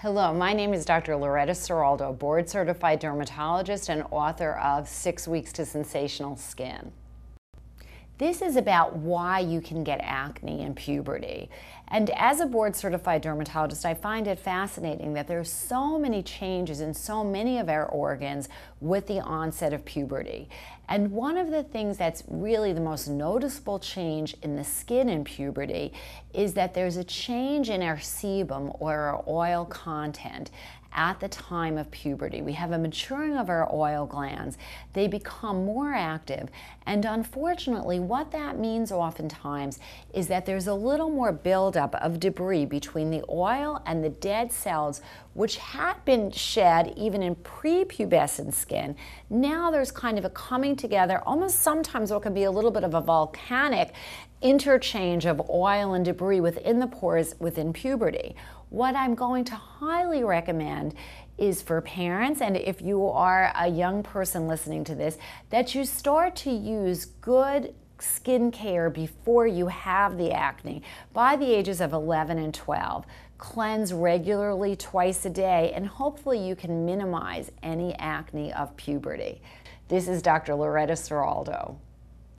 Hello, my name is Dr. Loretta Ciraldo, board certified dermatologist and author of Six Weeks to Sensational Skin. This is about why you can get acne in puberty. And as a board certified dermatologist, I find it fascinating that there are so many changes in so many of our organs with the onset of puberty. And one of the things that's really the most noticeable change in the skin in puberty is that there's a change in our sebum or our oil content at the time of puberty. We have a maturing of our oil glands. They become more active. And unfortunately, what that means oftentimes is that there's a little more buildup of debris between the oil and the dead cells, which had been shed even in prepubescent skin. Now there's kind of a coming together, almost sometimes what can be a little bit of a volcanic interchange of oil and debris within the pores within puberty. What I'm going to highly recommend is for parents, and if you are a young person listening to this, that you start to use good skincare before you have the acne by the ages of 11 and 12. Cleanse regularly twice a day, and hopefully you can minimize any acne of puberty. This is Dr. Loretta Ciraldo.